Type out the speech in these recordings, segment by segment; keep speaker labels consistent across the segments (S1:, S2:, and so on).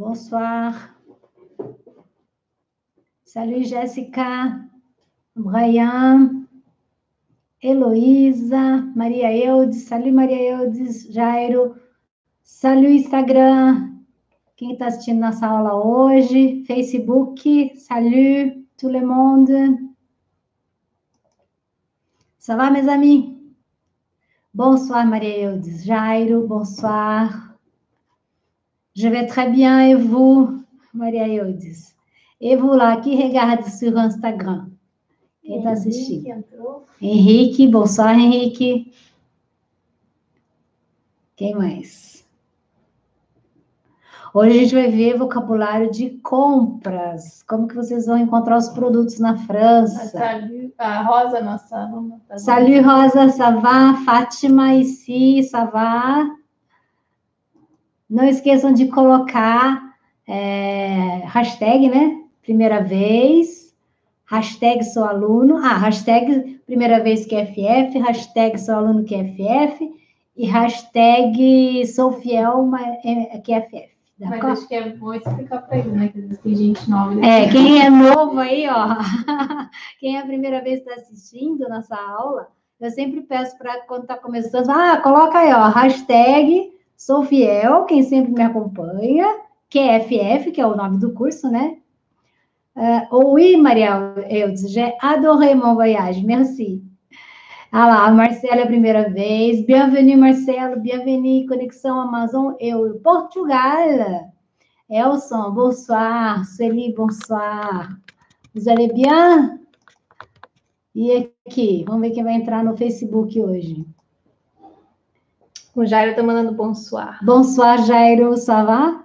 S1: Bonsoir. Salut Jéssica, Brian, Heloísa, Maria Eudes, salut Maria Eudes, Jairo, salut Instagram, quem está assistindo nossa aula hoje, Facebook, salut tout le monde. Ça va, mes amis? Bonsoir, Maria Eudes, Jairo, bonsoir. Je vais très bien, et vous, Maria Eudes? E vous lá, que regarde sur Instagram? Quem está assistindo?
S2: entrou.
S1: Henrique, bonsoir, Henrique. Quem mais? Hoje a gente vai ver vocabulário de compras. Como que vocês vão encontrar os produtos na
S2: A,
S1: França?
S2: Salu- a Rosa, nossa aluna. tá
S1: Salut, Rosa, ça va? Fátima, ici, ça va? Não esqueçam de colocar é, hashtag, né? Primeira vez. Hashtag sou aluno. Ah, hashtag primeira vez QFF. Hashtag sou aluno QFF. E hashtag sou fiel é, QFF.
S2: Mas
S1: D'accord?
S2: acho que é bom explicar para ele, né? Que tem gente nova.
S1: É, quem é novo aí, ó, quem é a primeira vez que está assistindo nossa aula, eu sempre peço para quando está começando, ah, coloca aí, ó, hashtag sou fiel, quem sempre me acompanha, QFF, que é o nome do curso, né? Uh, oui, Maria Eudes, j'ai adoré mon voyage, merci. Ah lá, Marcela é a primeira vez. Bienvenue, Marcelo. Bienvenue, Conexão Amazon Eu, Portugal. Elson, bonsoir. Celi, bonsoir. Vous allez bien? E aqui, vamos ver quem vai entrar no Facebook hoje.
S2: O Jairo tá mandando bonsoir.
S1: Bonsoir, Jairo, ça va?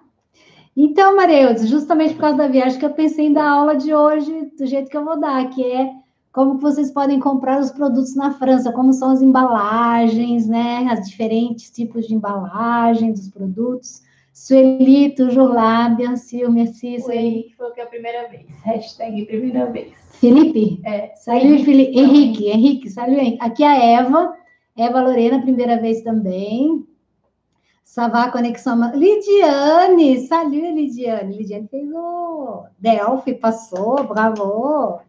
S1: Então, Mareudes, justamente por causa da viagem que eu pensei em dar aula de hoje, do jeito que eu vou dar, que é como vocês podem comprar os produtos na França, como são as embalagens, né? As diferentes tipos de embalagem dos produtos. Sueli, toujours lá, bien sûr, merci,
S2: O
S1: Sueli.
S2: Henrique falou que é a primeira vez. Hashtag primeira vez.
S1: Felipe?
S2: É.
S1: Salut, Felipe. Henrique, Henrique, salut, Henrique. Aqui é a Eva, Eva Lorena, primeira vez também. Savá Conexão. Lidiane, salut, Lidiane. Lidiane fez o Delphi, passou, bravo.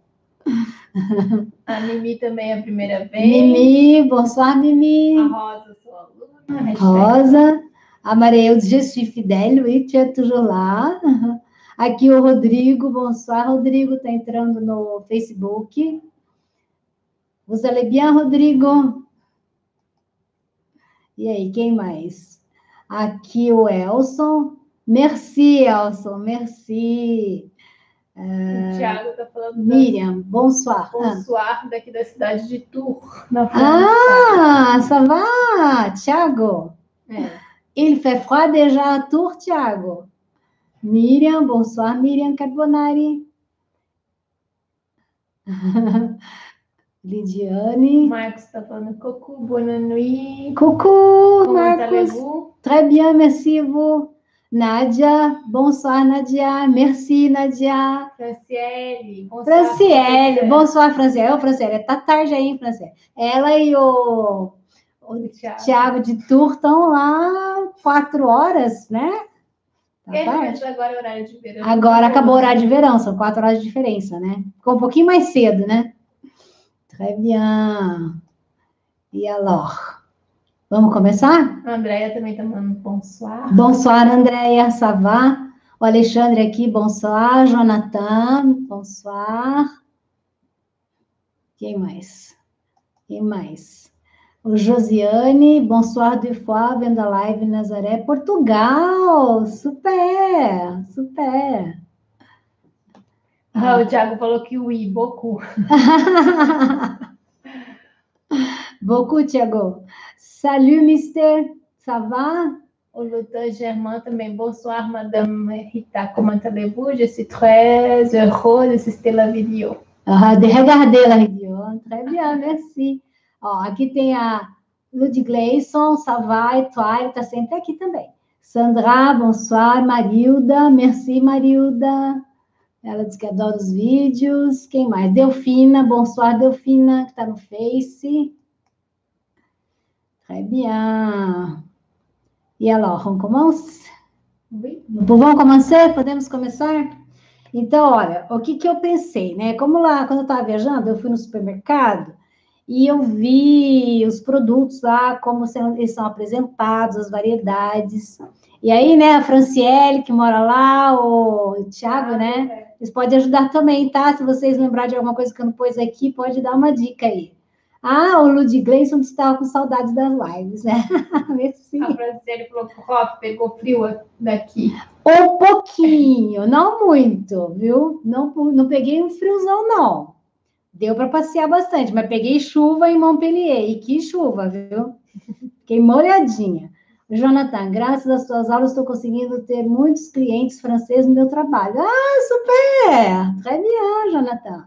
S2: A Mimi também é a primeira vez.
S1: Mimi, bonsoir, Mimi.
S2: A Rosa, sua aluna.
S1: Rosa. A Mareilde, je suis fidèle, oui, tu es toujours lá. Aqui o Rodrigo, bonsoir. Rodrigo está entrando no Facebook. Vous allez bien, Rodrigo? E aí, quem mais? Aqui o Elson. Merci, Elson, merci.
S2: O Thiago tá falando da
S1: Miriam, bonsoir. Ah.
S2: bonsoir daqui da cidade de Tours, na França.
S1: Ah, ça va, Thiago?
S2: É.
S1: Il fait froid déjà à Tours, Thiago. Miriam, bonsoir, Miriam Carbonari. Lidiane.
S2: O Marcos tá falando coucou, bonne nuit.
S1: Coucou,
S2: Comment
S1: Marcos. Très bien, merci vous. Nadia, bonsoir, Nadia. Merci, Nadia.
S2: Franciele. bonsoir,
S1: Franciele, bonsoir, Franciele. Ô, Franciele, tá tarde aí, Franciele? Ela e o, o
S2: Thiago.
S1: Tiago de Tour estão lá quatro horas, né? Tá
S2: É, agora é horário de verão.
S1: Agora acabou o horário de verão, são quatro horas de diferença, né? Ficou um pouquinho mais cedo, né? Très bien. E alors? Vamos começar?
S2: A Andrea também tá mandando bonsoir.
S1: Bonsoir, Andréia, ça va? O Alexandre aqui, bonsoir. Jonathan, bonsoir. Quem mais? Quem mais? O Josiane, bonsoir deux fois, vendo a live em Nazaré, Portugal. Super, super.
S2: Ah, o Thiago falou que oui, beaucoup.
S1: Beaucoup, Thiago. Salut, mister. Ça va?
S2: O Lutan Germain também. Bonsoir, Madame Rita. Comment allez-vous? Je suis très heureux d'assister la vidéo.
S1: Ah, de regarder la vidéo. Très bien, merci. Ó, aqui tem a Lud Gleison, ça va, et toi? Ele tá sempre aqui também. Sandra, bonsoir. Marilda, merci, Marilda. Ela diz que adora os vídeos. Quem mais? Delfina, bonsoir, Delfina, que tá no Face. Très bien. E alors, on commence? Vamos começar? Podemos começar? Então, olha, o que, que eu pensei, né? Como lá, quando eu estava viajando, eu fui no supermercado e eu vi os produtos lá, como eles são apresentados, as variedades. E aí, né, a Franciele, que mora lá, o Thiago, né? Eles podem ajudar também, tá? Se vocês lembrarem de alguma coisa que eu não pus aqui, pode dar uma dica aí. Ah, o Lud Gleison estava com saudades das lives, né?
S2: Merci. A Franciele falou que o pegou frio daqui.
S1: Um pouquinho, não muito, viu? Não, não peguei um friozão, não. Deu para passear bastante, mas peguei chuva em Montpellier. E que chuva, viu? Fiquei molhadinha. Jonathan, graças às suas aulas, estou conseguindo ter muitos clientes franceses no meu trabalho. Ah, super! Très bien, Jonathan.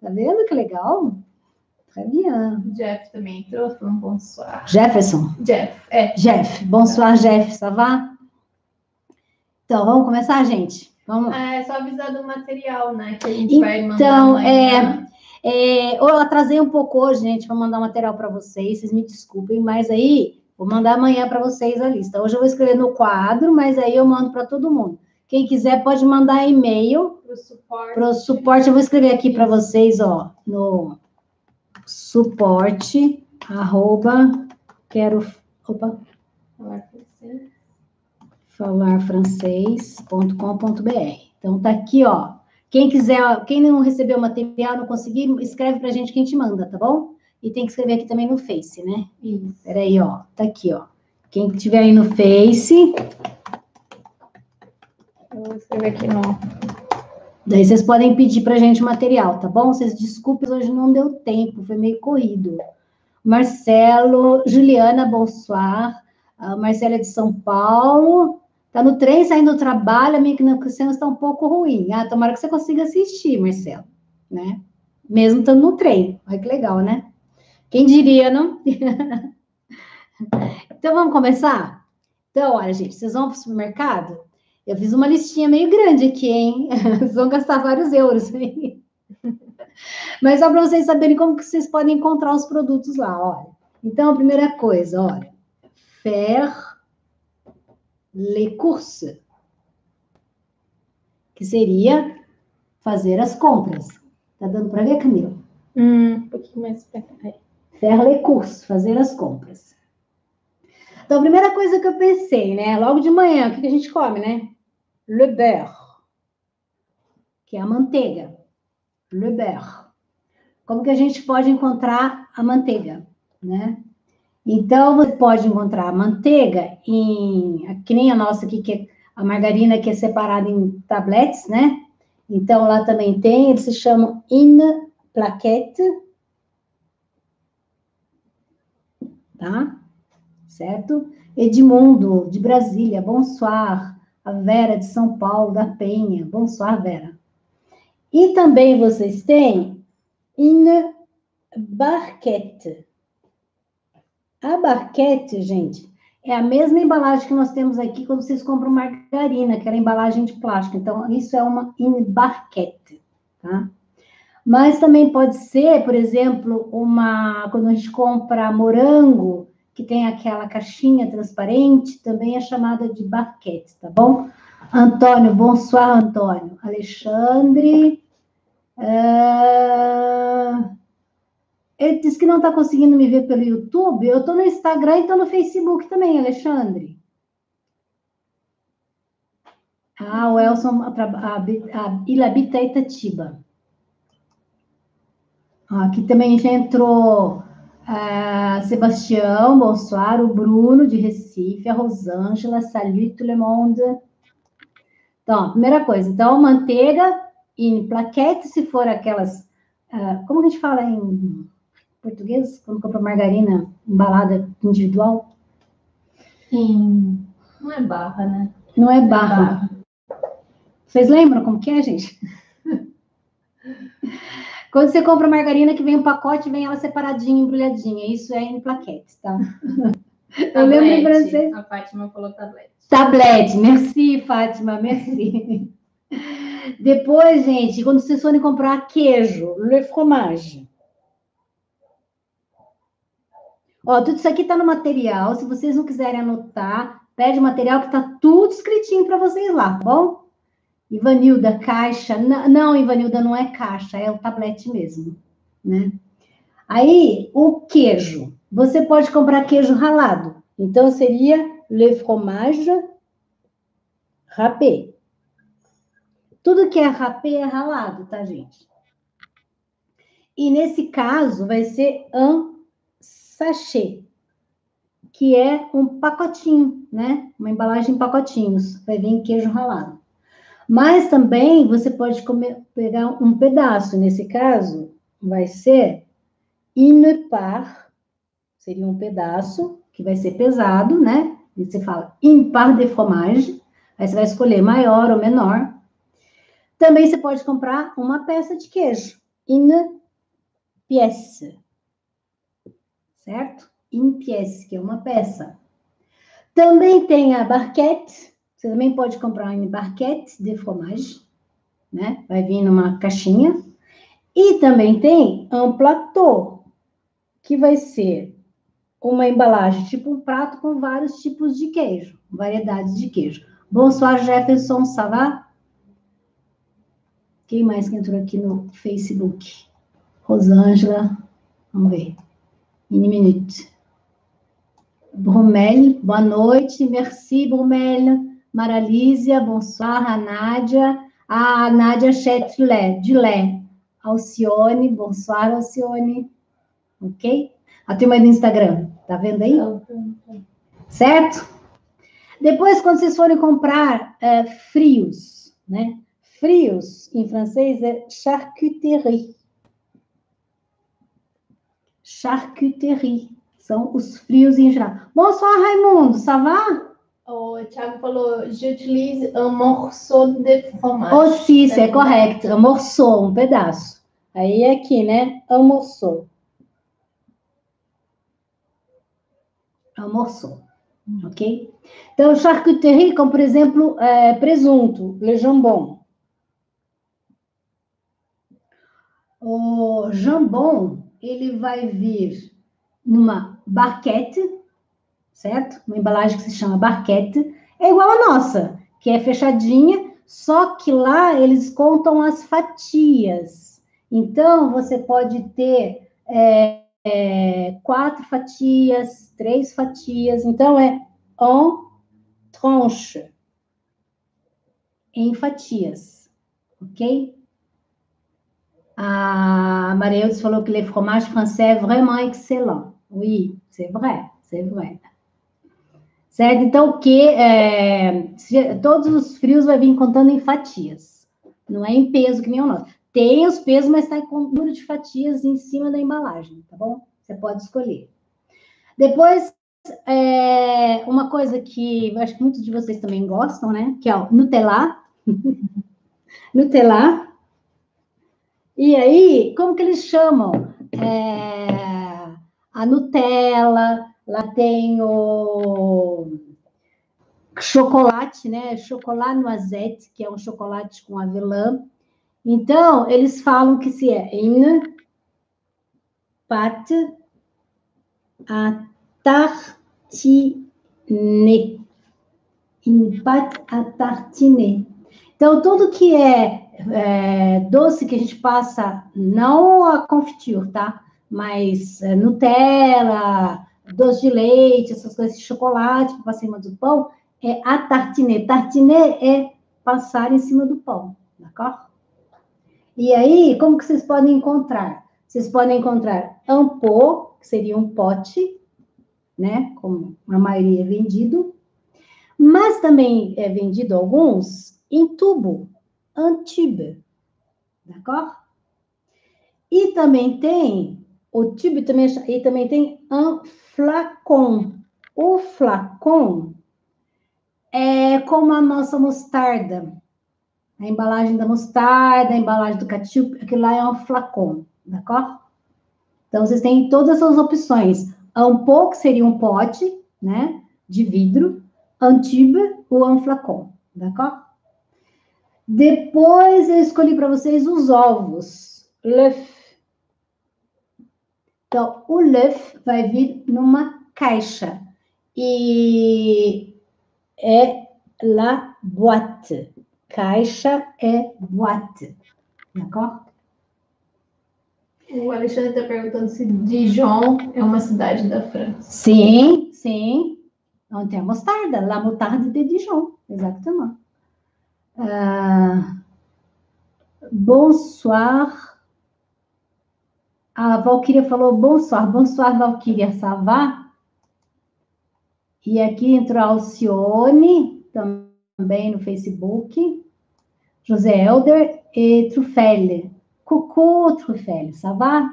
S1: Tá vendo que legal?
S2: Très bien. Jeff também entrou, um bonsoir.
S1: Jefferson.
S2: Jeff, é.
S1: Jeff, bonsoir, Jeff, ça va? Então, vamos começar, gente? Vamos.
S2: Ah, é só avisar do material, né? Que a gente então, vai mandar.
S1: Então, é, é, eu atrasei um pouco hoje, gente, para mandar material para vocês. Vocês me desculpem, mas aí Vou mandar amanhã para vocês a lista. Hoje eu vou escrever no quadro, mas aí eu mando para todo mundo. Quem quiser pode mandar e-mail para o suporte. suporte. Eu vou escrever aqui para vocês, ó, no suporte, arroba, quero, opa, falar francês.com.br. Então tá aqui, ó. Quem quiser, quem não recebeu o material, não conseguir, escreve para a gente que a gente manda, tá bom? E tem que escrever aqui também no Face, né? Isso. Peraí, ó. Tá aqui, ó. Quem tiver aí no Face.
S2: Eu vou escrever aqui no.
S1: Daí vocês podem pedir pra gente material, tá bom? Vocês desculpem, hoje não deu tempo, foi meio corrido. Marcelo, Juliana Bonsoir, a Marcela é de São Paulo. Tá no trem saindo do trabalho, a minha conexão está um pouco ruim. Ah, tomara que você consiga assistir, Marcelo, né? Mesmo estando no trem. Olha que legal, né? Quem diria, não? então, vamos começar? Então, olha, gente, vocês vão para o supermercado? Eu fiz uma listinha meio grande aqui, hein? Vocês vão gastar vários euros. Mas só para vocês saberem como que vocês podem encontrar os produtos lá, olha. Então, a primeira coisa, olha. Faire les courses. Que seria fazer as compras. Tá dando para ver, Camila?
S2: Hum, um pouquinho mais cá.
S1: Faire les courses, fazer as compras. Então, a primeira coisa que eu pensei, né? Logo de manhã, o que a gente come, né? Le beurre, que é a manteiga. Le beurre. Como que a gente pode encontrar a manteiga, né? Então, você pode encontrar a manteiga em, que nem a nossa aqui, que é a margarina que é separada em tabletes, né? Então, lá também tem, eles se chamam in plaquette, tá? Certo? Edmundo, de Brasília, bonsoir. A Vera, de São Paulo, da Penha, bonsoir, Vera. E também vocês têm une barquette. A barquette, gente, é a mesma embalagem que nós temos aqui quando vocês compram margarina, que era embalagem de plástico. Então, isso é uma in barquette, tá? Mas também pode ser, por exemplo, uma quando a gente compra morango, que tem aquela caixinha transparente, também é chamada de barquete, tá bom? Antônio, bonsoir, Antônio. Alexandre. Uh... Ele disse que não está conseguindo me ver pelo YouTube. Eu estou no Instagram e estou no Facebook também, Alexandre. Ah, o Elson, a, a, a, ele habita Itatiba. Aqui também já entrou uh, Sebastião Bonsoir, o Bruno de Recife, a Rosângela, Salut tout le monde. Então, primeira coisa, então, manteiga em plaquete, se for aquelas, uh, como a gente fala em português, quando compra margarina embalada individual?
S2: Em... Não é barra, né?
S1: Não é barra. É barra. Vocês lembram como que é, gente? Quando você compra margarina que vem um pacote, vem ela separadinha, embrulhadinha. Isso é em plaquetes, tá?
S2: Eu lembro em francês. A Fátima falou tablete.
S1: Tablete, merci, Fátima, merci. Depois, gente, quando vocês forem comprar queijo, le fromage. Ó, tudo isso aqui tá no material. Se vocês não quiserem anotar, Pede o material que tá tudo escritinho para vocês lá, tá bom? Ivanilda, caixa. Não, não, Ivanilda, não é caixa, é o tablete mesmo, né? Aí, o queijo. Você pode comprar queijo ralado. Então, seria le fromage râpé. Tudo que é râpé é ralado, tá, gente? E nesse caso, vai ser un sachê, que é um pacotinho, né? Uma embalagem em pacotinhos. Vai vir queijo ralado. Mas também você pode comer, pegar um pedaço. Nesse caso, vai ser une part, seria um pedaço, que vai ser pesado, né? E você fala une part de fromage. Aí você vai escolher maior ou menor. Também você pode comprar uma peça de queijo. Une pièce. Certo? Une pièce, que é uma peça. Também tem a barquette, você também pode comprar uma barquette de fromage, né? Vai vir numa caixinha. E também tem um plateau, que vai ser uma embalagem, tipo um prato com vários tipos de queijo, variedades de queijo. Bonsoir, Jefferson, ça va? Quem mais que entrou aqui no Facebook? Rosângela, vamos ver. Une minute. Brumel, boa noite. Merci, Brumel. Maralísia, bonsoir, a Nádia, a Nádia Chetlé, de Lé, Alcione, bonsoir, Alcione, ok? A turma do Instagram, tá vendo aí? Certo? Depois, quando vocês forem comprar é, frios, né? Frios, em francês, é charcuterie. Charcuterie. São os frios em geral. Bonsoir, Raimundo, ça va?
S2: O Thiago falou, j'utilise un morceau de fromage.
S1: Aussi, c'est correto. Un morceau, um pedaço. Aí é aqui, né? Un morceau. Un morceau. Ok? Então, charcuterie, como por exemplo, é, presunto, le jambon. O jambon, ele vai vir numa barquete, certo? Uma embalagem que se chama barquete, é igual a nossa, que é fechadinha, só que lá eles contam as fatias. Então, você pode ter é, é, quatro fatias, três fatias. Então, é en tranche, em fatias, ok? A Maria falou que le fromage français é vraiment excellent. Oui, c'est vrai, c'est vrai. Certo? Então, que é, todos os frios vai vir contando em fatias. Não é em peso que nem o nosso. Tem os pesos, mas está com número de fatias em cima da embalagem, tá bom? Você pode escolher. Depois, é, uma coisa que acho que muitos de vocês também gostam, né? Que é o Nutella. Nutella. E aí, como que eles chamam? É, a Nutella, Lá tem o chocolate, né? Chocolate noisette, que é um chocolate com avelã. Então, eles falam que se é une pâte à tartiner. Une pâte à tartiner. Então, tudo que é, é, doce que a gente passa, não a confiture, tá? Mas é, Nutella, doce de leite, essas coisas, chocolate para cima do pão, é a tartiner. Tartiner é passar em cima do pão, d'accord? E aí, como que vocês podem encontrar? Vocês podem encontrar pot, que seria um pote, né? Como a maioria é vendido. Mas também é vendido alguns em tubo, un tube, d'accord? E também tem, o tube também, e também tem flacon. O flacon é como a nossa mostarda. A embalagem da mostarda, a embalagem do ketchup, aquilo lá é um flacon, d'accord? Então, vocês têm todas essas opções. Um pouco seria um pote, né, de vidro, un tube ou un flacon, d'accord? Depois eu escolhi para vocês os ovos. L'œuf. Então, o l'œuf vai vir numa caixa. E é la boîte. Caixa é boîte. D'accord?
S2: O Alexandre está perguntando se Dijon é uma cidade da França.
S1: Sim, sim. Onde tem a mostarda, la moutarde de Dijon, exatamente. Uh, bonsoir. A Valkyria falou bonsoir. Bonsoir, Valkyria, ça va? E aqui entrou a Alcione, também no Facebook. José Helder e Trufelle. Cocô, Trufelle, ça va?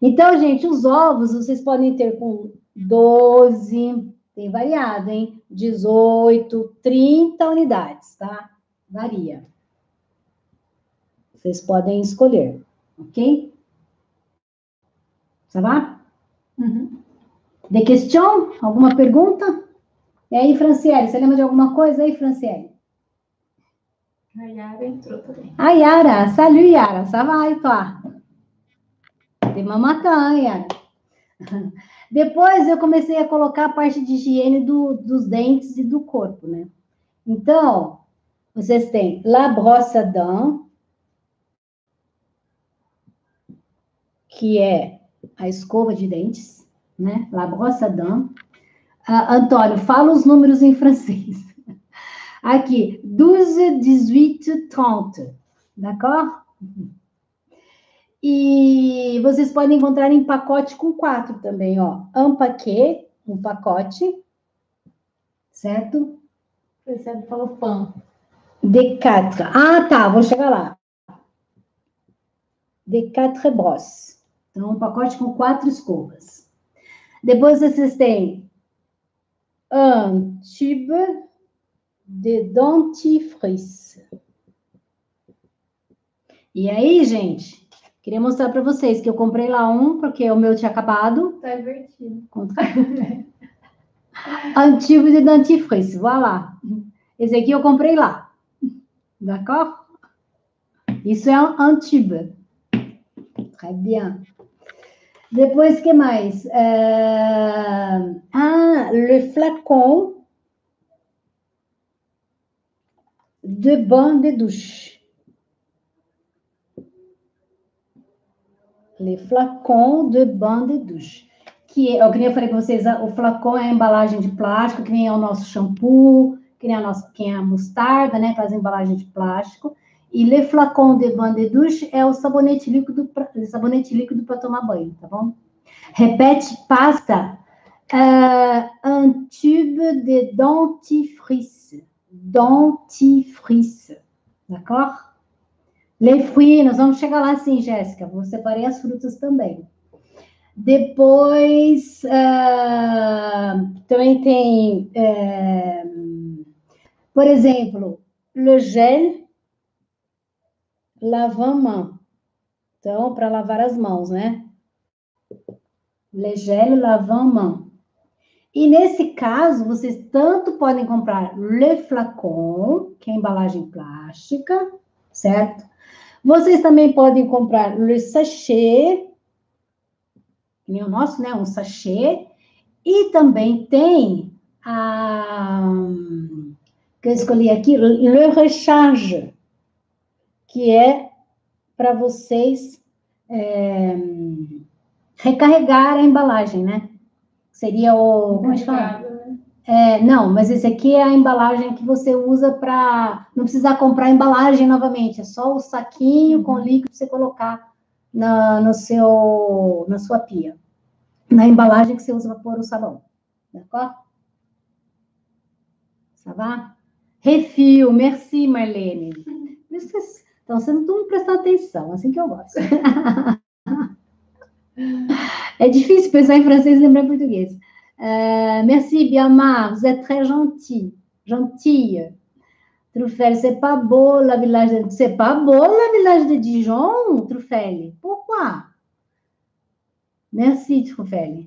S1: Então, gente, os ovos vocês podem ter com 12, tem variado, hein? 18, 30 unidades, tá? Varia. Vocês podem escolher, ok? Ça va? Uhum. De question? Alguma pergunta? E aí, Franciele, você lembra de alguma coisa aí, Franciele?
S2: A Yara entrou também.
S1: A Yara, salut Yara, ça va e toi? De mamatã, Yara. Depois eu comecei a colocar a parte de higiene do, dos dentes e do corpo, né? Então, vocês têm la brosse à dents, que é a escova de dentes, né? La brosse à dents. Uh, Antônio, fala os números em francês. Aqui, 12, 18, 30. D'accord? E vocês podem encontrar em pacote com quatro também, ó. Um paquete, um pacote, certo?
S2: Você falou pão.
S1: De quatro. Ah, tá, vou chegar lá. De quatre brosses. Então, um pacote com quatro escovas. Depois vocês têm un tube de dentifrice. E aí, gente, queria mostrar para vocês que eu comprei lá um, porque o meu tinha acabado.
S2: Tá invertido.
S1: tube de dentifrice, voilà. Esse aqui eu comprei lá. D'accord? Isso é um, un tube. Très bien. Depois, que mais? Uh... Ah, le flacon de bain de douche. Le flacon de bain de douche. Que, eu queria falar com vocês, o flacon é a embalagem de plástico, que nem é o nosso shampoo, que nem a nossa, que é a mostarda, né? Aquelas embalagens de plástico. E le flacon de bain de douche é o sabonete líquido, pra, sabonete líquido para tomar banho, tá bom? Repete, pasta. Uh, un tube de dentifrice. Dentifrice. D'accord? Les fruits, nós vamos chegar lá sim, Jéssica. Vou separei as frutas também. Depois, uh, também tem, uh, por exemplo, le gel lavant-main. Então, para lavar as mãos, né? Le lavant-main. E nesse caso, vocês tanto podem comprar le flacon, que é embalagem plástica, certo? Vocês também podem comprar le sachet, que nem o nosso, né? Um sachê. E também tem a que eu escolhi aqui, le recharge, que é para vocês é, recarregar a embalagem, né? Seria o. Como é que fala? Né? É, não, mas esse aqui é a embalagem que você usa para não precisar comprar a embalagem novamente, é só o saquinho uhum. com líquido você colocar na, no seu, na sua pia. Na embalagem que você usa para pôr o sabão. D'accord? Ça va? Refil, merci, Marlene. Vocês então, vocês não estão prestando atenção, assim que eu gosto. é difícil pensar em francês e lembrar em português. Uh, merci, Biamar, vous êtes très gentil. Gentille. Truffel, c'est pas beau la village de... C'est pas beau la village de Dijon, Truffel. Pourquoi? Merci, Truffel.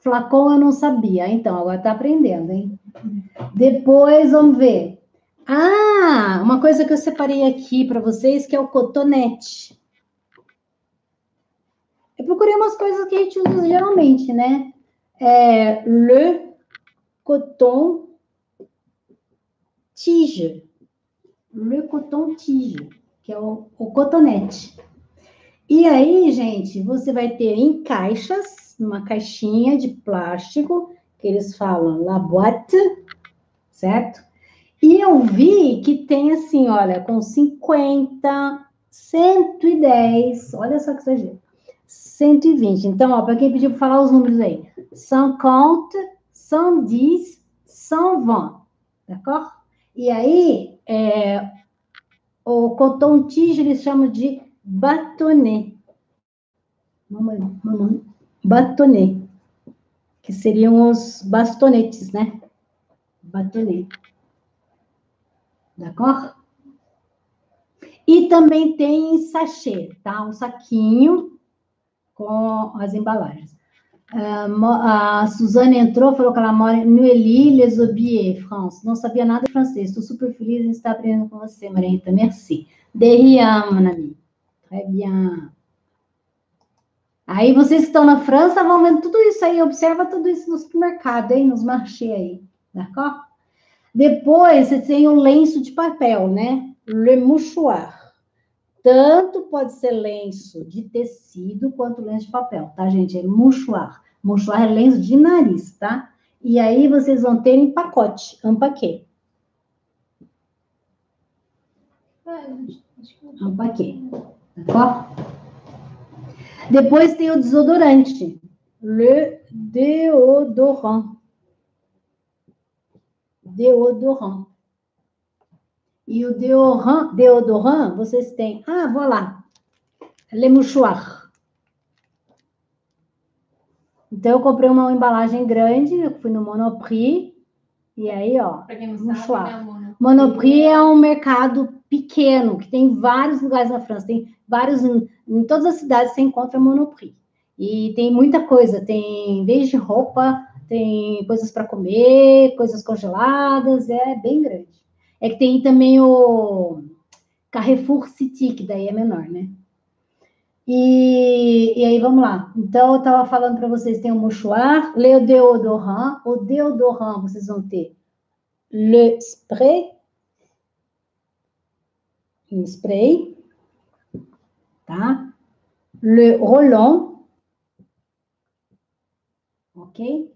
S1: Flacon eu não sabia, então agora tá aprendendo, hein? Depois, vamos ver. Ah, uma coisa que eu separei aqui para vocês, que é o cotonete. Eu procurei umas coisas que a gente usa geralmente, né? É, le coton tige. Le coton tige, que é o, o cotonete. E aí, gente, você vai ter em caixas, numa caixinha de plástico, que eles falam la boîte, certo? E eu vi que tem assim, olha, com 50, 110, olha só que exagero, 120. Então, ó, para quem pediu para falar os números aí, 50, 110, 120, d'accord? E aí, é, o coton-tige eles chamam de bâtonnet. Bâtonnet, que seriam os bastonetes, né? Bâtonnet. D'accord? E também tem sachê, tá? Um saquinho com as embalagens. Uh, a Suzane entrou, falou que ela mora no Elie Les Aubiers, France. Não sabia nada de francês. Estou super feliz em estar aprendendo com você, Maria Rita. Merci. De rien, mon ami. Très bien. Aí vocês que estão na França vão vendo tudo isso aí. Observa tudo isso no supermercado, hein? Nos marchés aí. D'accord? Depois, você tem o lenço de papel, né? Le mouchoir. Tanto pode ser lenço de tecido quanto lenço de papel, tá, gente? É mouchoir. Mouchoir é lenço de nariz, tá? E aí vocês vão ter em pacote, um paquê. Um paquê. Tá Depois tem o desodorante. Le deodorant deodorant. E o deodorant, deodorant, vocês têm. Ah, vou lá. Le mouchoir. Então, eu comprei uma embalagem grande, eu fui no Monoprix. E aí, ó.
S2: Pra quem não mouchoir. sabe,
S1: né, Monoprix é um mercado pequeno, que tem vários lugares na França. Tem vários. Em, em todas as cidades você encontra Monoprix. E tem muita coisa. Tem desde roupa tem coisas para comer, coisas congeladas, é bem grande. É que tem também o Carrefour City, que daí é menor, né? E, e aí, vamos lá. Então, eu estava falando para vocês, tem o mouchoir, le deodorant. O deodorant, vocês vão ter le spray, um spray, tá? Le rollon, ok?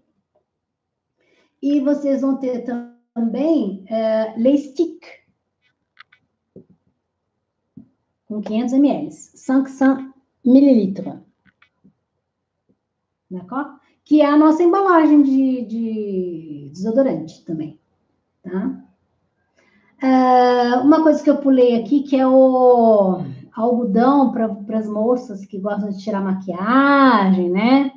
S1: E vocês vão ter também é, Leistic, com 500 ml, 500 mililitros. D'accord? Que é a nossa embalagem de, de desodorante também, tá? É, uma coisa que eu pulei aqui, que é o algodão para as moças que gostam de tirar maquiagem, né?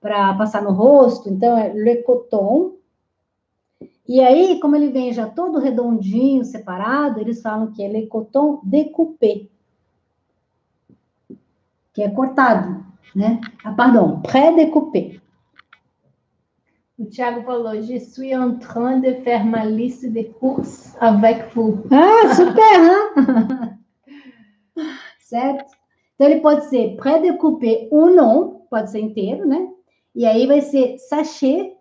S1: Para passar no rosto. Então, é Le Coton, e aí, como ele vem já todo redondinho, separado, eles falam que é coton découpé, que é cortado, né? Ah, pardon, pré-découpé.
S2: O Thiago falou, je suis en train de faire ma liste de courses avec vous.
S1: Ah, super, hein? certo? Então, ele pode ser pré-découpé ou não, pode ser inteiro, né? E aí vai ser sachê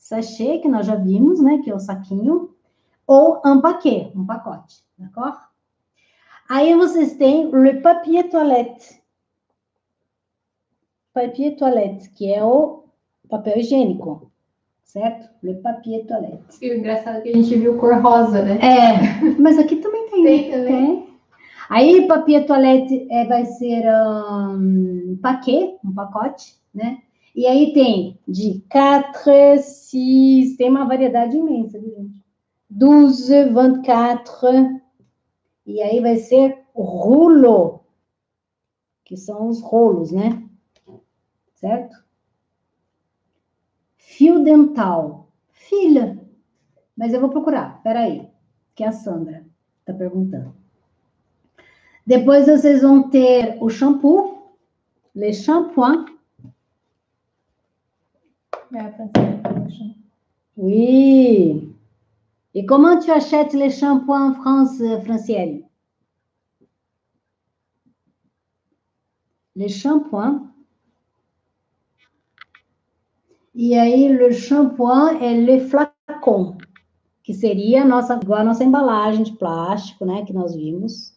S1: sachê, que nós já vimos, né? Que é o saquinho, ou un paquet, um pacote, d'accord? Aí vocês têm le papier toilette. Papier toilette, que é o papel higiênico, certo? Le papier toilette.
S2: E o engraçado é que a gente viu cor rosa, né?
S1: É, mas aqui também tem.
S2: Tem também. Tem.
S1: Aí, papier toilette é, vai ser um paquet, um pacote, né? E aí tem de 4, 6, tem uma variedade imensa, viu, gente? 12, 24. E aí vai ser rulo, que são os rolos, né? Certo? Fio dental. Filha. Mas eu vou procurar, peraí, que a Sandra está perguntando. Depois vocês vão ter o shampoo, le shampoing, Oui. Et comment tu achètes les shampoings en France, Francielle Les shampoings. Et aí, le shampoing, elle est flacon. que seria a nossa, a nossa embalagem de plástico, né, que nós vimos.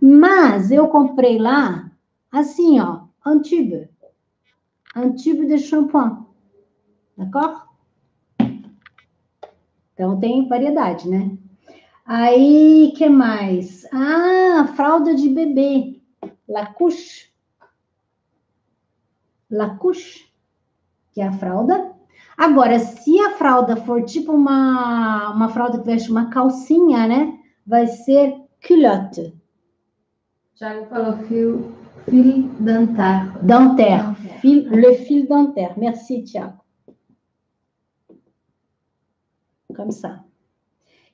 S1: Mas eu comprei lá, assim, ó, un tube. Un tube de shampoing. D'accord? Então, tem variedade, né? Aí, que mais? Ah, fralda de bebê. La couche. La couche, que é a fralda. Agora, se a fralda for tipo uma, uma fralda que veste uma calcinha, né? Vai ser culotte.
S2: Tiago falou fio, fil dentaire.
S1: Dentaire. Fil, le fil dentaire. Merci, Tiago. Comme ça.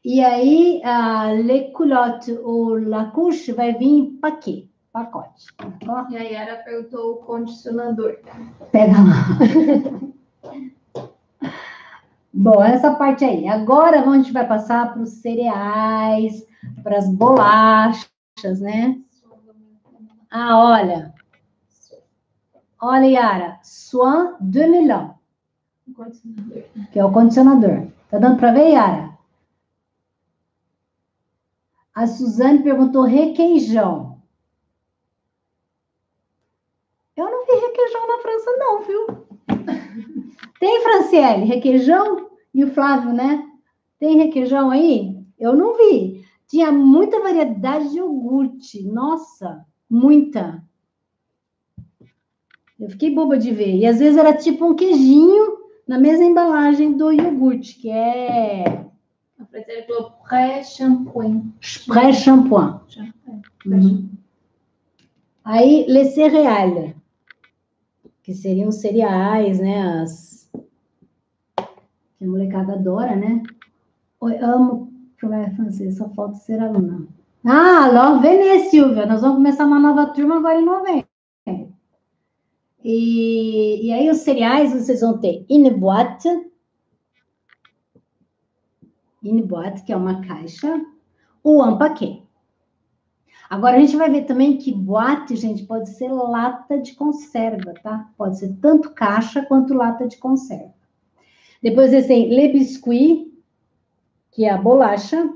S1: E aí, a le culotte ou la couche vai vir em paquet, pacote. Ó,
S2: E a Yara perguntou o condicionador.
S1: Pega lá. Bom, essa parte aí. Agora a gente vai passar para os cereais, para as bolachas, né? Ah, olha. Olha, Yara. Soin de melão, que é o condicionador. Tá dando para ver, Yara? A Suzane perguntou requeijão. Eu não vi requeijão na França, não, viu? Tem, Franciele, requeijão? E o Flávio, né? Tem requeijão aí? Eu não vi. Tinha muita variedade de iogurte. Nossa, muita. Eu fiquei boba de ver. E às vezes era tipo um queijinho na mesma embalagem do iogurte, que é
S2: A Franciele falou pré-shampoo.
S1: pré-shampoing.
S2: Shampoo.
S1: Uhum. Aí, les céréales, que seriam os cereais, né? As... Que a molecada adora, né? Oi, amo falar francês, só falta ser aluna. Ah, alors venez, Silvia. Nós vamos começar uma nova turma agora em novembro. E, e aí, os cereais, vocês vão ter. Une boîte, que é uma caixa. Ou un paquet. Agora a gente vai ver também que boate, gente, pode ser lata de conserva, tá? Pode ser tanto caixa quanto lata de conserva. Depois eles têm le biscuit, que é a bolacha,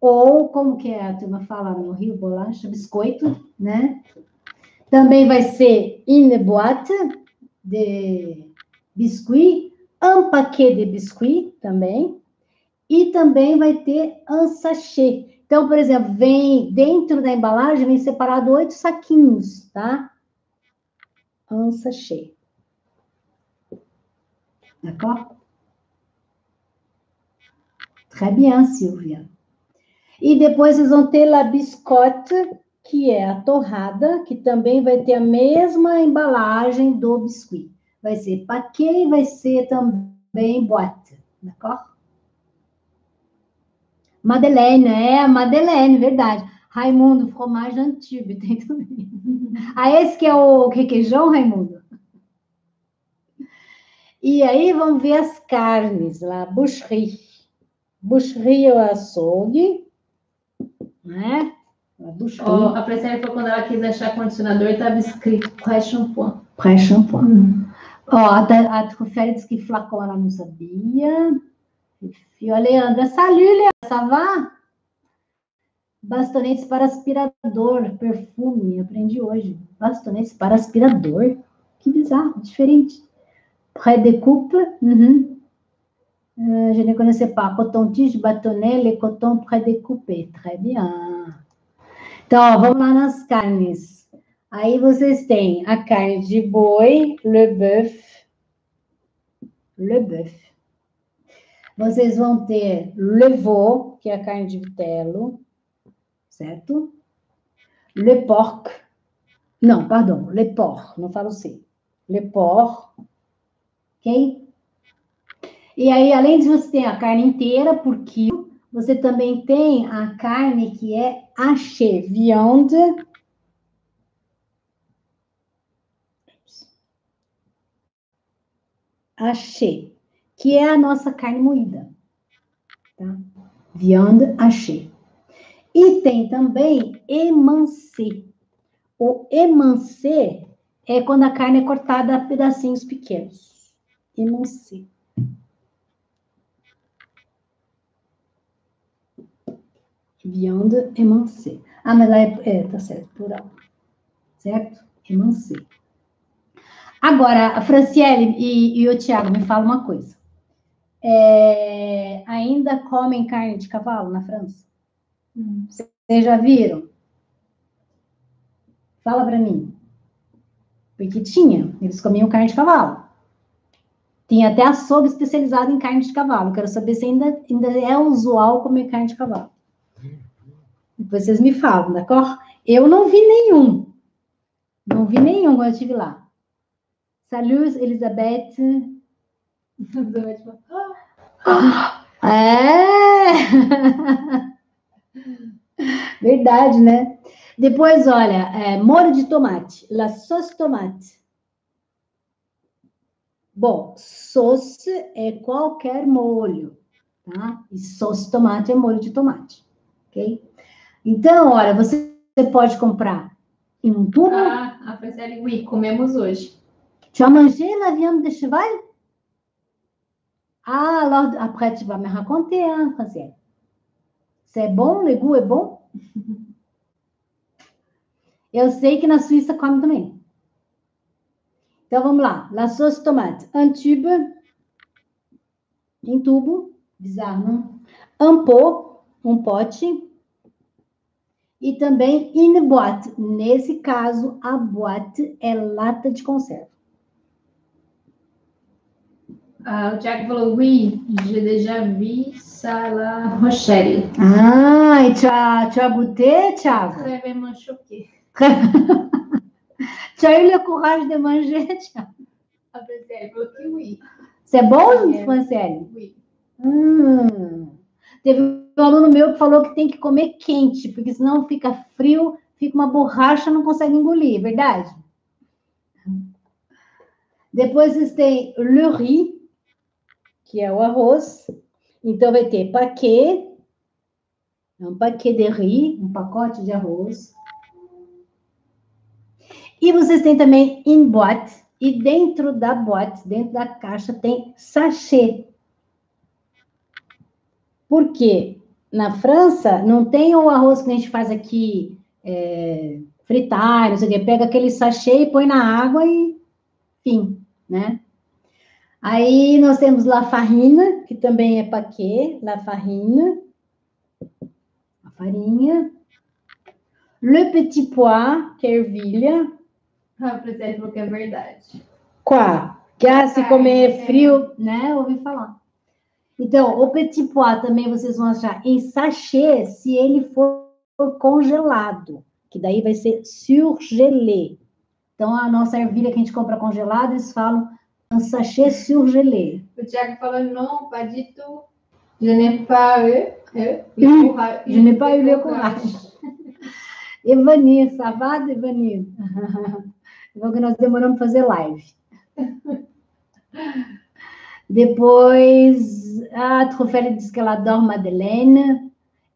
S1: ou como que é a turma fala no Rio, bolacha, biscoito, né? Também vai ser une boîte de biscuit, un paquet de biscuit também, e também vai ter un sachet. Então, por exemplo, vem dentro da embalagem, vem separado oito saquinhos, tá? Un sachet. D'accord? Très bien, Silvia. E depois vocês vão ter la biscotte, que é a torrada, que também vai ter a mesma embalagem do biscuit. Vai ser paquet e vai ser também boîte. D'accord? Madeleine, é, Madeleine, verdade. Raimundo, fromage antigo, tem também. Ah, esse que é o requeijão, Raimundo? E aí vamos ver as carnes lá, boucherie. Boucherie é o açougue, né? A
S2: Ó, a falou que quando ela quis achar condicionador, estava escrito pré-shampoo.
S1: pré-shampoing. Ó, a, Da- a Rufélia disse que flacon ela não sabia. E a Leandra, salut, Leandra, ça va? Bastonetes para aspirador, perfume, aprendi hoje. Bastonetes para aspirador. Que bizarro, diferente. Pré-découpe, uhum. Euh, je ne connaissais pas. Coton-tige, bâtonnet, les cotons pré-découpés. Très bien. Então, ó, vamos lá nas carnes. Aí vocês têm a carne de boi, le bœuf. Le bœuf. Vocês vão ter le veau, que é a carne de vitelo, certo? Le porc. Não, pardon, le porc, não falo C. Le porc. Ok? E aí, além disso, você tem a carne inteira por quilo. Você também tem a carne que é haché, viande haché, que é a nossa carne moída, tá? Viande haché. E tem também émancé. O émancé é quando a carne é cortada a pedacinhos pequenos. Émancé. Viande émancée. Ah, mas lá é, é tá certo, plural. Certo? Émancée. Agora, a Franciele e, e o Tiago, me fala uma coisa. É, ainda comem carne de cavalo na França? Hum. Vocês já viram? Fala para mim. Porque tinha, eles comiam carne de cavalo. Tinha até açougue especializado em carne de cavalo. Quero saber se ainda, ainda é usual comer carne de cavalo. Depois vocês me falam, d'accord? Eu não vi nenhum. Não vi nenhum quando eu estive lá. Salut, Elizabeth. é! Verdade, né? Depois, olha, é, molho de tomate, la sauce tomate. Bom, sauce é qualquer molho, tá? E sauce tomate é molho de tomate, ok? Então, olha, você, pode comprar em um tubo.
S2: Ah, a Franciele, oui, comemos hoje.
S1: Tu as mangé la viande de cheval? Ah, alors après tu vas me raconter, hein, Franciele. C'est bon, le goût est bon? Eu sei que na Suíça come também. Então vamos lá. La sauce tomate. Un tube. Em tubo. Bizarro, não? Un pot. Um pote. E também in boîte. Nesse caso, a boîte é lata de conserva.
S2: Ah, o Tiago falou, oui, j'ai déjà vu ça La Rochelle.
S1: Ah, e tu as, tu as goûté, Thiago?
S2: Vraiment choqué.
S1: tu as eu le courage de manger, Thiago?
S2: A Franciele falou que oui.
S1: C'est bom, é. Franciele?
S2: Oui.
S1: Hum. Teve um aluno meu que falou que tem que comer quente, porque senão fica frio, fica uma borracha, não consegue engolir, verdade? Depois vocês têm le riz, que é o arroz. Então, vai ter paquê, um paquê de riz, um pacote de arroz. E vocês têm também in boîte, e dentro da boîte, dentro da caixa, tem sachê. Por quê? Na França, não tem o arroz que a gente faz aqui, é, fritar, não sei o quê. Pega aquele sachê e põe na água e fim, né? Aí nós temos La Farina, que também é paquê, La Farina, a farinha. Le Petit Pois, que é ervilha.
S2: Ah, Priscila falou que é verdade.
S1: Qual? Que ah, se comer é. frio, né? Ouvi falar. Então, o Petit Pois também vocês vão achar em sachê, se ele for congelado, que daí vai ser surgelé. Então, a nossa ervilha que a gente compra congelada, eles falam un sachet surgelé.
S2: O Tiago falou, não, pas du tout. Je n'ai pas eu, eu,
S1: eu je n'ai pas eu le courage. Evanir, ça va, Evanir? que nós demoramos para fazer live. Depois, a Trofélia disse que ela adora Madeleine.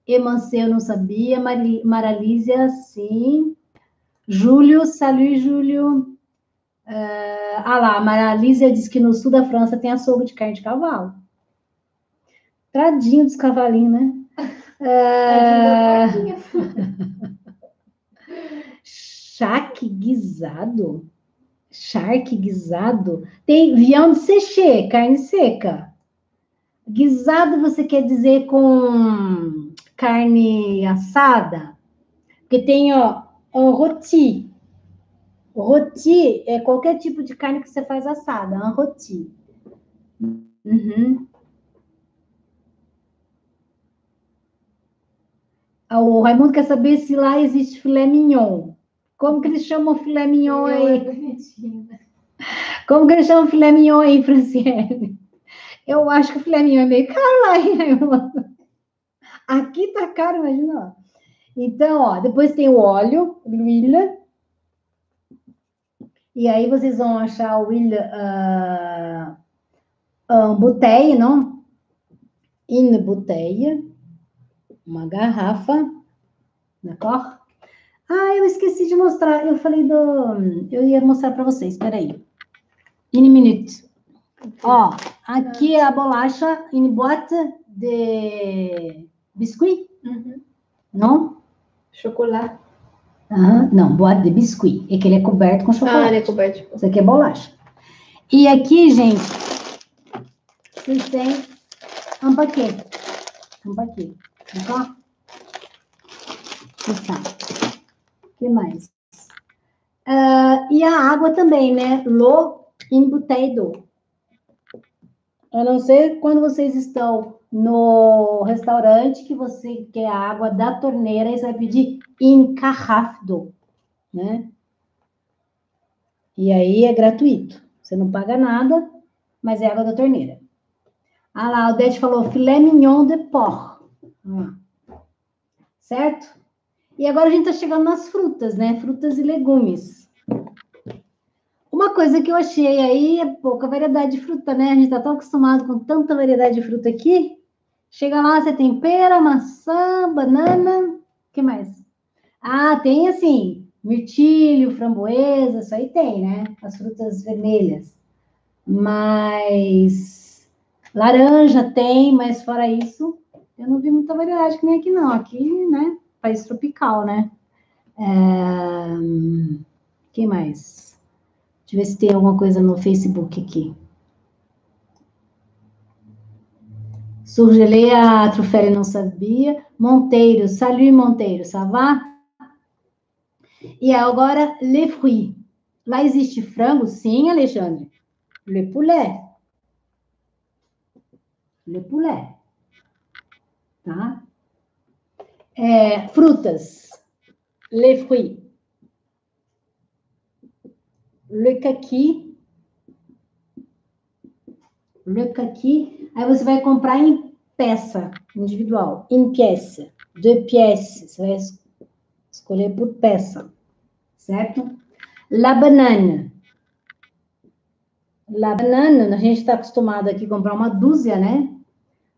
S1: Emanceu, não sabia. Maralísia, sim. Júlio, salut, Júlio. Uh, ah lá, Maralísia diz que no sul da França tem açougue de carne de cavalo. Tradinho dos cavalinhos, né? Uh... Charque guisado? Charque guisado? Tem viande séché, carne seca. Guisado você quer dizer com carne assada? Porque tem, ó, um roti, Roti é qualquer tipo de carne que você faz assada, um roti. Uhum. Ah, o Raimundo quer saber se lá existe filé mignon. Como que eles chamam filé mignon aí? Como que eles chamam filé mignon aí, Franciele? Eu acho que o filé mignon é meio caro lá, hein? Aqui tá caro, imagina. Então, ó, depois tem o óleo, l'huile, e aí vocês vão achar o Will uh, uh, bouteille, não? Une bouteille, uma garrafa, d'accord? Ah, eu esqueci de mostrar. Eu falei do. Eu ia mostrar para vocês. Espera aí. Une minute. Ó, aqui é a bolacha em boîte de biscuit. Uhum. Não?
S2: Chocolate.
S1: Aham, Não, boate de biscuit. É que ele é coberto com
S2: Ah,
S1: chocolate.
S2: ele é coberto
S1: Isso aqui é bolacha. E aqui, gente, vocês têm um paquete. Um paquete. Tá? Tá. Que mais? Ah, e a água também, né? Bouteille d'eau. A não ser quando vocês estão no restaurante que você quer a água da torneira e você vai pedir d'eau, né? E aí é gratuito. Você não paga nada, mas é água da torneira. Ah lá, o Dete falou filé mignon de porc. Ah. Certo? E agora a gente tá chegando nas frutas, né? Frutas e legumes. Uma coisa que eu achei aí é pouca variedade de fruta, né? A gente tá tão acostumado com tanta variedade de fruta aqui. Chega lá, você tem pera, maçã, banana. Que mais? Ah, tem assim, mirtilho, framboesa, isso aí tem, né? As frutas vermelhas. Mas laranja tem, mas fora isso, eu não vi muita variedade que nem aqui, não. Aqui, né? País tropical, né? É... que mais? Deixa eu ver se tem alguma coisa no Facebook aqui. Surgelei a Trufeli não sabia. Monteiro, salut Monteiro, ça va? E agora, les fruits. Lá existe frango? Sim, Alexandre. Le poulet. Le poulet. Tá? É, frutas. Les fruits. Le kaki. Le kaki. Aí você vai comprar em peça individual. Em pièce. De pièces. Você vai es- escolher por peça. Certo? La banane. La banane, a gente está acostumado aqui a comprar uma dúzia, né?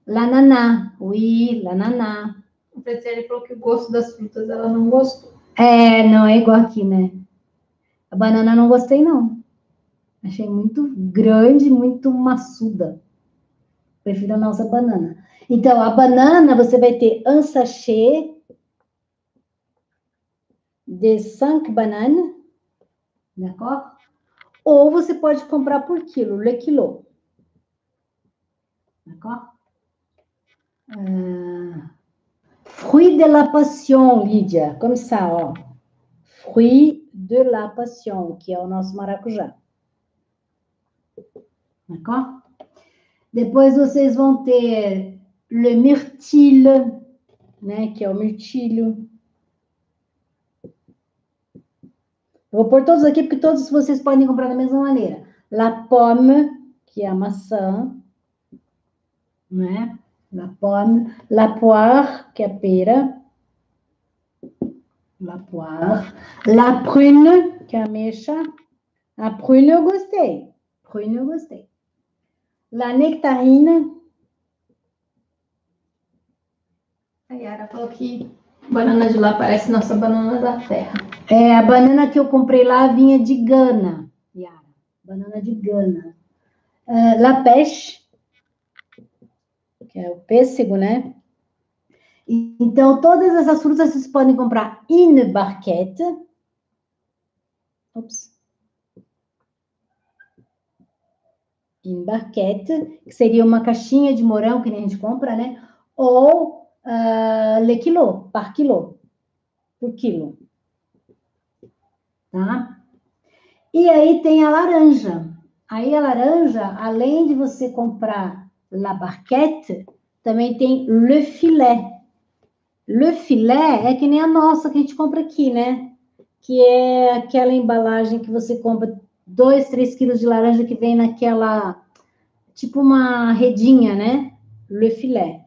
S1: L'ananá. Oui,
S2: A Franciele falou que o gosto das frutas ela não gostou.
S1: É, não é igual aqui, né? A banana não gostei, não. Achei muito grande, muito maçuda. Prefiro a nossa banana. Então, a banana você vai ter un sachet de 5 bananas, d'accord? Ou você pode comprar por quilo, le quilo. D'accord? Ah, fruit de la passion, Lídia. Como ça, ó. Fruit de la passion, que é o nosso maracujá. D'accord? Depois vocês vão ter le myrtille, né? Que é o mirtilho. Vou pôr todos aqui, porque todos vocês podem comprar da mesma maneira. La pomme, que é a maçã, né? La pomme. La poire, que é a pera. La poire. La prune, que é a ameixa. A prune eu gostei. Prune eu gostei. La nectarine.
S2: A Yara falou que banana de lá parece nossa banana da terra.
S1: É, a banana que eu comprei lá vinha de Gana. Yara. Banana de Gana. Ah, la pêche, que é o pêssego, né? Então, todas essas frutas vocês podem comprar in barquette. Ops. Em barquette, que seria uma caixinha de morão que nem a gente compra, né? Ou ah, le quilo, par quilo, por quilo. Tá? E aí tem a laranja. Aí a laranja, além de você comprar la barquette, também tem le filet. Le filet é que nem a nossa que a gente compra aqui, né? Que é aquela embalagem que você compra dois, três quilos de laranja que vem naquela, tipo uma redinha, né? Le filet.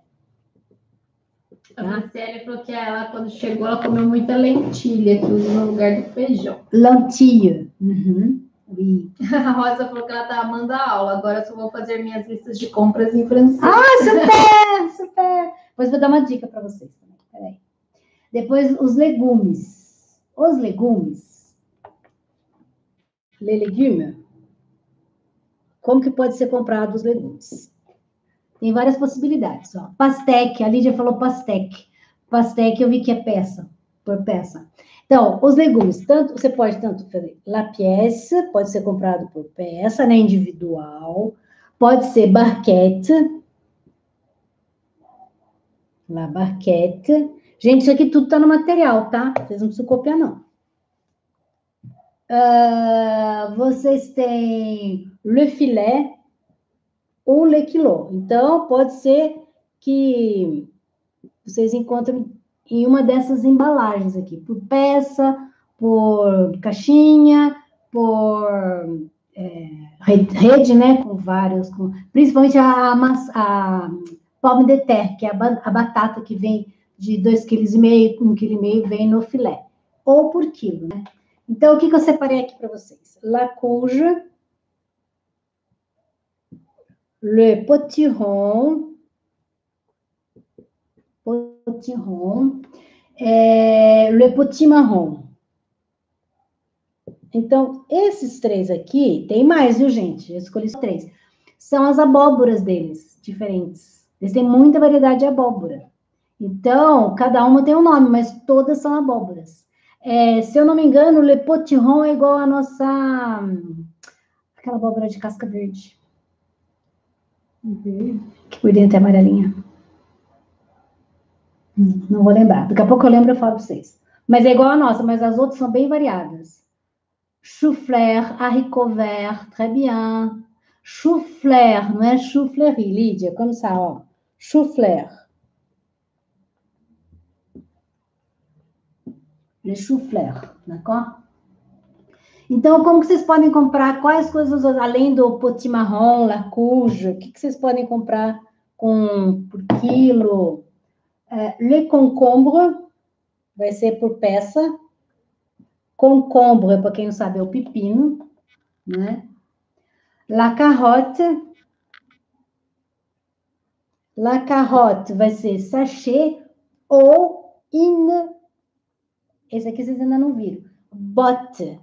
S2: A. Franciele falou que ela, quando chegou, ela comeu muita lentilha que usa no lugar do feijão.
S1: Lentille. Uhum. Oui.
S2: A Rosa falou que ela tá amando a aula. Agora eu só vou fazer minhas listas de compras em francês.
S1: Ah, super, super. Depois vou dar uma dica para vocês também. Peraí. Depois, os legumes. Os legumes. Les légumes. Como que pode ser comprado os legumes? Tem várias possibilidades. Ó. Pastec, a Lídia falou pastec. Pastec eu vi que é peça, por peça. Então, os legumes, tanto você pode tanto fazer la pièce, pode ser comprado por peça, né, individual, pode ser barquete, la barquete. Gente, isso aqui tudo tá no material, tá? Vocês não precisam copiar, não. Uh, vocês têm le filet ou le quilo. Então, pode ser que vocês encontrem em uma dessas embalagens aqui, por peça, por caixinha, por é, rede, né, com vários, com, principalmente a, a, pomme de terre, que é a, a batata que vem de 2,5 kg, 1,5 kg vem no filé, ou por quilo, né? Então, o que, que eu separei aqui para vocês? La courge, le potiron, potiron, é, le potimarron. Então, esses três aqui, tem mais, viu, gente? Eu escolhi só três. São as abóboras deles, diferentes. Eles têm muita variedade de abóbora. Então, cada uma tem um nome, mas todas são abóboras. É, se eu não me engano, le potiron é igual a nossa... Aquela abóbora de casca verde. Uhum. Que por dentro é amarelinha. Não vou lembrar. Daqui a pouco eu lembro e falo para vocês. Mas é igual a nossa, mas as outras são bem variadas. Chou-fleur, haricot vert, très bien. Chou-fleur, não é chou-fleury, Lídia, como ça, ó. Chou-fleur. Le chou-fleur, d'accord? Então, como que vocês podem comprar? Quais coisas, além do potimarron, la courge, o que, que vocês podem comprar com, por quilo? Uh, le concombre vai ser por peça. Concombre, para quem não sabe, é o pepino, né? La carotte. La carotte vai ser sachê ou in. Esse aqui vocês ainda não viram. Botte.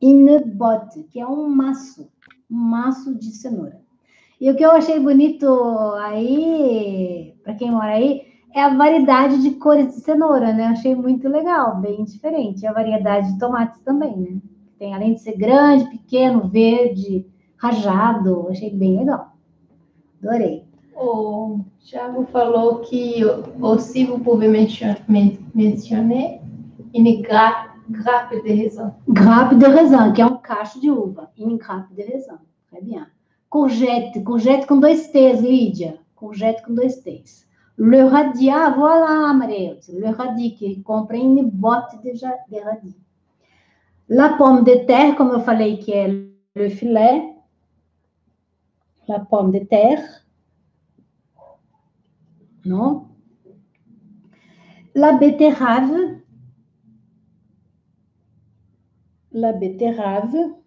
S1: In botte, que é um maço. Um maço de cenoura. E o que eu achei bonito aí, para quem mora aí, é a variedade de cores de cenoura, né? Achei muito legal, bem diferente. E a variedade de tomates também, né? Tem, além de ser grande, pequeno, verde, rajado, achei bem legal. Adorei.
S2: O Thiago falou que aussi vous pouvez mentionner une grappe de raisin.
S1: Grappe de raisin, que é um cacho de uva. Une grappe de raisin. Très bien. Courgette, courgette com dois T's, Lídia. Courgette com dois T's. Le radis, ah, voilà, Maria. Le radis, que compra em bote de, radis. La pomme de terre, como eu falei, que é le filet. La pomme de terre. Não? La betterave. La betterave.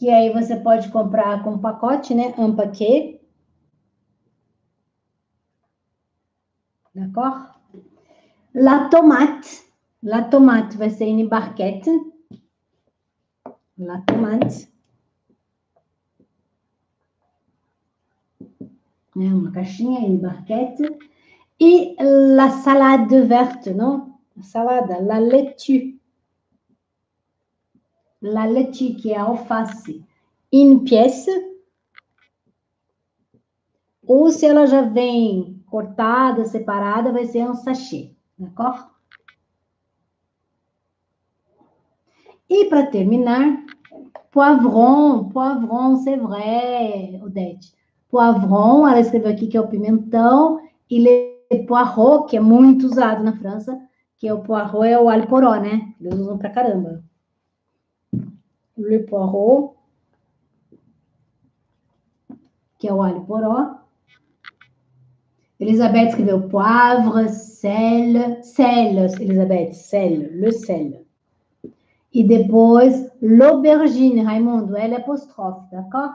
S1: Que aí você pode comprar com pacote, né? Un paquet. D'accord? La tomate. La tomate vai ser em barquete. La tomate. É uma caixinha em barquete. E la salade verte, não? Salada, la laitue. La laitue, que é alface. In pièce. Ou se ela já vem cortada, separada, vai ser um sachê, d'accord? E para terminar, poivron, poivron, c'est vrai, Odete. Poivron, ela escreveu aqui que é o pimentão, e le poirot, que é muito usado na França, que é o poirot é o alho poró, né? Eles usam pra caramba. Le poirot, que é o alho poró. Elizabeth escreveu poivre, sel, sel, Elizabeth, sel, le sel. E depois, l'aubergine, Raimundo, L apóstrofe, d'accord?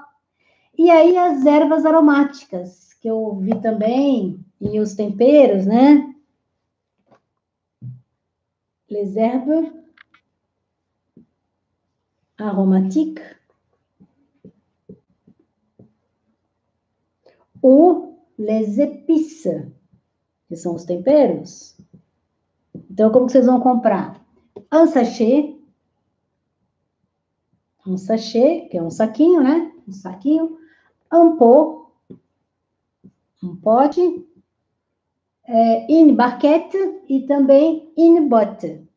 S1: E aí as ervas aromáticas, que eu vi também, e os temperos, né? Les herbes aromatiques. Ou les épices. que são os temperos. Então, como que vocês vão comprar? Um sachê, um sachê, que é um saquinho, né? Um saquinho, um pot, um pote, é, une barquette e também une botte,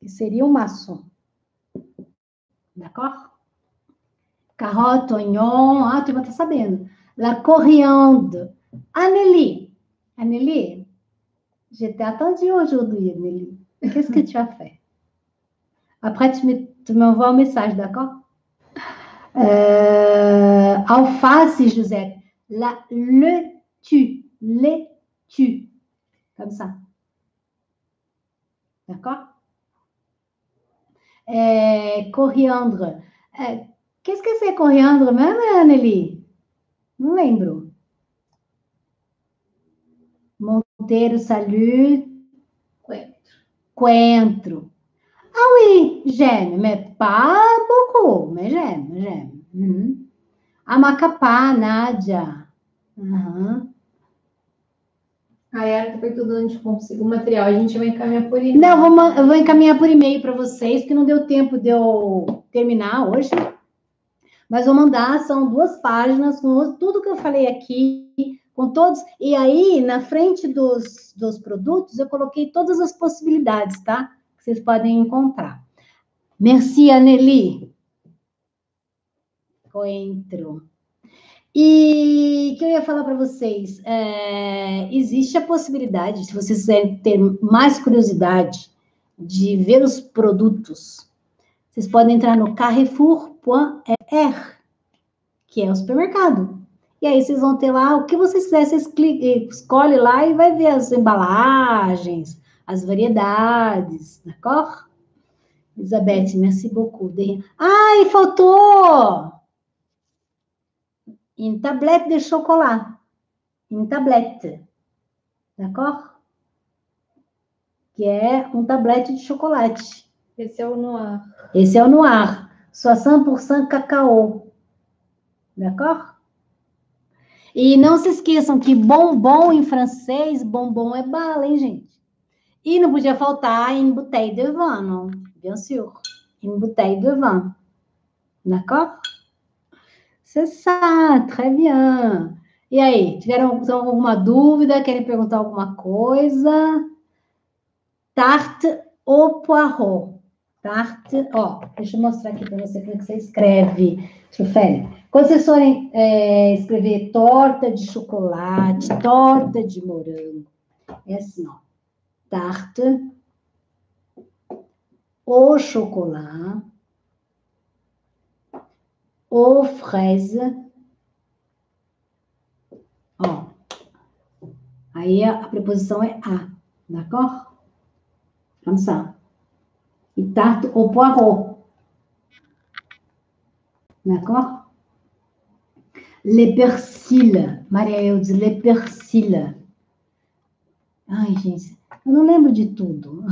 S1: que seria um maçom. D'accord? Carotte, oignon, ah, tu vai estar sabendo. La coriandre. Anneli, Anneli, j'étais attendue aujourd'hui, Anneli. Qu'est-ce que tu as fait? Après, tu m'envoies me, un message, d'accord? Euh, alface, José. La, le, tu, les, tu. Comme ça. D'accord? É, coriandre. É, que c'est coriandre mesmo, Anneli? Não lembro. Monteiro, salut.
S2: Coentro.
S1: Coentro. Ah oui, j'aime, mais pas beaucoup, mais j'aime, j'aime. Uhum. A Macapá, Nádia. Uhum.
S2: A Yara tá perguntando onde consigo o material. A gente vai encaminhar por e-mail.
S1: Não, vou, eu vou encaminhar por e-mail para vocês, porque não deu tempo de eu terminar hoje. Mas vou mandar, são duas páginas com tudo que eu falei aqui, com todos. E aí, na frente dos, dos produtos, eu coloquei todas as possibilidades, tá? Que vocês podem encontrar. Merci, Anneli. Coentro. E que eu ia falar para vocês? É, existe a possibilidade, se vocês quiserem ter mais curiosidade de ver os produtos, vocês podem entrar no carrefour.fr, que é o supermercado. E aí vocês vão ter lá o que vocês quiserem, vocês cliquem, escolhe lá e vai ver as embalagens, as variedades, d'accord? Elizabeth, merci beaucoup. Ai, faltou! Une tablette de chocolat. Une tablette. D'accord? Que é um tablete de chocolate.
S2: Esse é o noir.
S1: Esse é o noir. 60% cacau. D'accord? E não se esqueçam que bombom em francês, bombom é bala, hein, gente? E não podia faltar em bouteille de vin, não? Bien sûr. Em bouteille de vin. D'accord? C'est ça, très bien. E aí, tiveram alguma dúvida? Querem perguntar alguma coisa? Tarte au poireau. Tarte, ó, deixa eu mostrar aqui para você como é que você escreve, Trufélia. Quando vocês forem é, escrever torta de chocolate, torta de morango, é assim, ó. Tarte au chocolat aux fraises. Ó. Aí a, a preposição é a, d'accord? Comme ça. E tarte au poireau. D'accord? Les persils. Maria Eudes, les persils. Ai, gente, eu não lembro de tudo.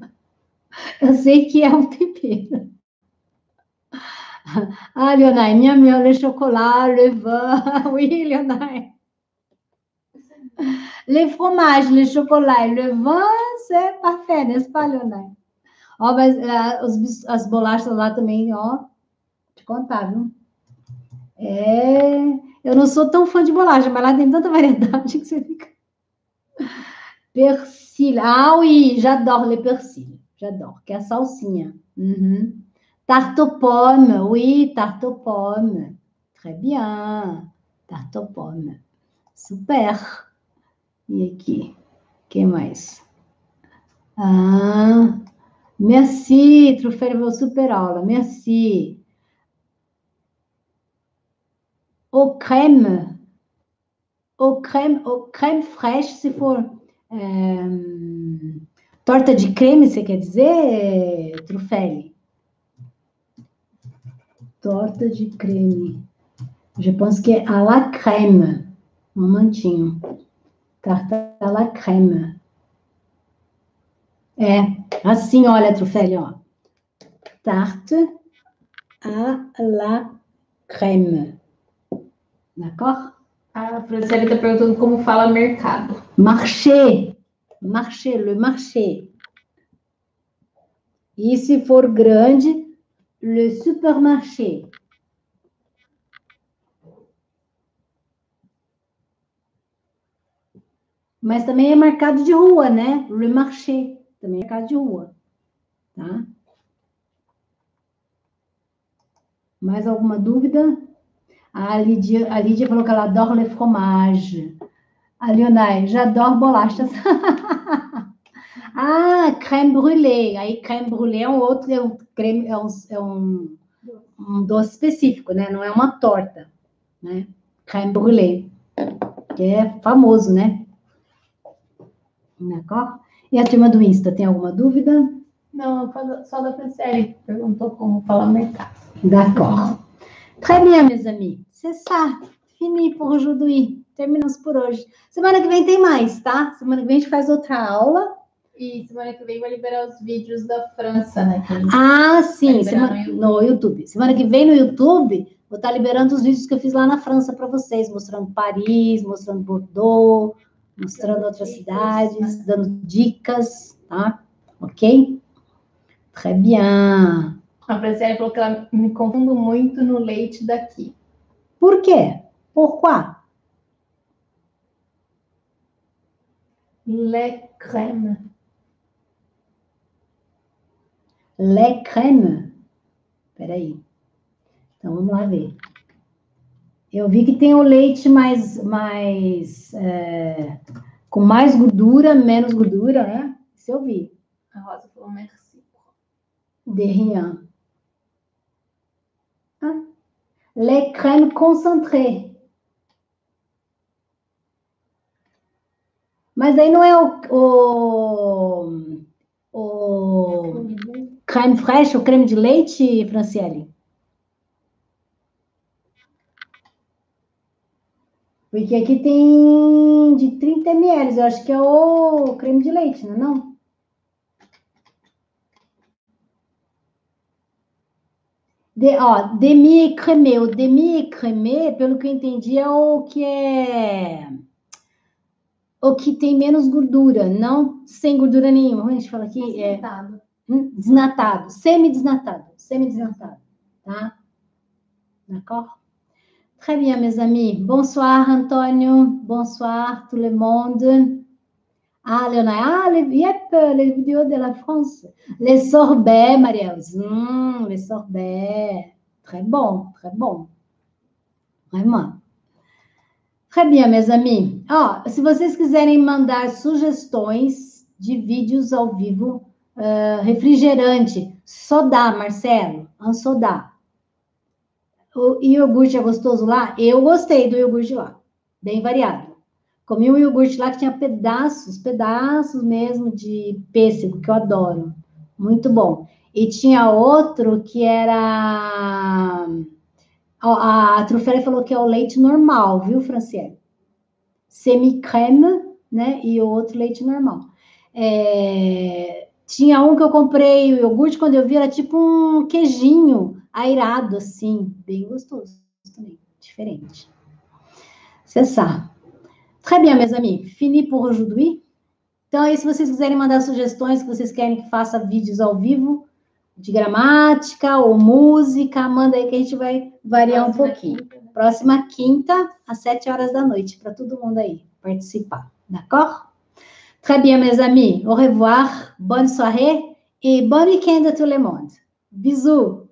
S1: eu sei que é um tempero. Ah, Leonai, minha mel, le chocolat, le vin. Oui, Leonai. Les fromages, le chocolat e le vin, c'est parfait, n'est-ce pas, Leonai? Ó, mas uh, os, as bolachas lá também, ó, te contar, viu? É, eu não sou tão fã de bolacha, mas lá tem tanta variedade que você fica. Persil. Ah, oui, j'adore le persil. J'adore, que é a salsinha. Uhum. Tarte aux pommes, oui, tarte aux pommes. Très bien. Tarte aux pommes. Super. E aqui, que mais? Ah, merci, Truffaut super aula, merci. Au crème, au crème, au crème fraîche, se for é, torta de creme, você quer dizer, Trufelli? Torta de creme. Je pense que é à la crème. Um mantinho. Tarta à la crème. É, assim, olha, Trufelli, ó. Tarte à la crème. D'accord?
S2: A Franciele está perguntando como fala mercado.
S1: Marché. Marché, le marché. E se for grande, le supermarché. Mas também é mercado de rua, né? Le marché. Também é mercado de rua. Tá? Mais alguma dúvida? A Lídia, a Lídia falou que ela adora le fromage. A Leonai, j'adore bolachas. ah, creme brûlée. Aí, creme brûlée é um outro, é um, creme, é um, é um, um doce específico, né? Não é uma torta, né? Creme brûlée. Que é famoso, né? D'accord? E a turma do Insta, tem alguma dúvida?
S2: Não, só da Franciele perguntou como falar mercado.
S1: D'accord. Très bien, mes amis. C'est ça. Fini pour aujourd'hui. Terminamos por hoje. Semana que vem tem mais, tá? Semana que vem a gente faz outra aula.
S2: E semana que vem vai liberar os vídeos da França, né?
S1: Ah, sim. Semana... No, YouTube. no YouTube. Semana que vem no YouTube, vou estar liberando os vídeos que eu fiz lá na França para vocês, mostrando Paris, mostrando Bordeaux, mostrando outras cidades, dando dicas, tá? Ok? Très bien.
S2: A Franciele falou que ela me confundo muito no leite daqui.
S1: Por quê? Pourquoi?
S2: Le crème.
S1: Le crème? Peraí. Então, vamos lá ver. Eu vi que tem o leite mais, mais é, com mais gordura, menos gordura, né? Isso eu vi.
S2: A Rosa falou merci.
S1: De rien. Ah. Les crèmes concentrées. Mas aí não é o, o, o creme fraiche, o creme de leite, Franciele? Porque aqui tem de 30 ml, eu acho que é o creme de leite, não é não? De, ó, demi-cremé. O demi-cremé, pelo que eu entendi, é o que é o que tem menos gordura, não sem gordura nenhuma. A gente fala aqui é desnatado, semi-desnatado, semi-desnatado, tá? D'accord? Très bien, mes amis. Bonsoir, Antonio. Bonsoir, tout le monde. Ah, Léonard. Ah, les, yep, les vidéos de la France. Les sorbets, Marielle. Hum, les sorbets. Très bon, très bon. Vraiment. Très bien, meus amis. Ó, oh, se vocês quiserem mandar sugestões de vídeos ao vivo, uh, refrigerante, soda, Marcelo, um soda. O iogurte é gostoso lá? Eu gostei do iogurte lá. Bem variado. Comi um iogurte lá que tinha pedaços, pedaços mesmo de pêssego, que eu adoro. Muito bom. E tinha outro que era. A, a Trufela falou que é o leite normal, viu, Franciele? Semi-creme, né? E o outro leite normal. É... Tinha um que eu comprei, o iogurte, quando eu vi, era tipo um queijinho airado, assim, bem gostoso também, diferente. C'est ça. Très bien, meus amis. Fini pour aujourd'hui. Então, aí, se vocês quiserem mandar sugestões, que vocês querem que faça vídeos ao vivo, de gramática ou música, manda aí que a gente vai variar Próxima um pouquinho. Quinta. Próxima quinta, às sete horas da noite, para todo mundo aí participar. D'accord? Très bien, mes amis. Au revoir. Bonne soirée et bon week-end à tout le monde. Bisous.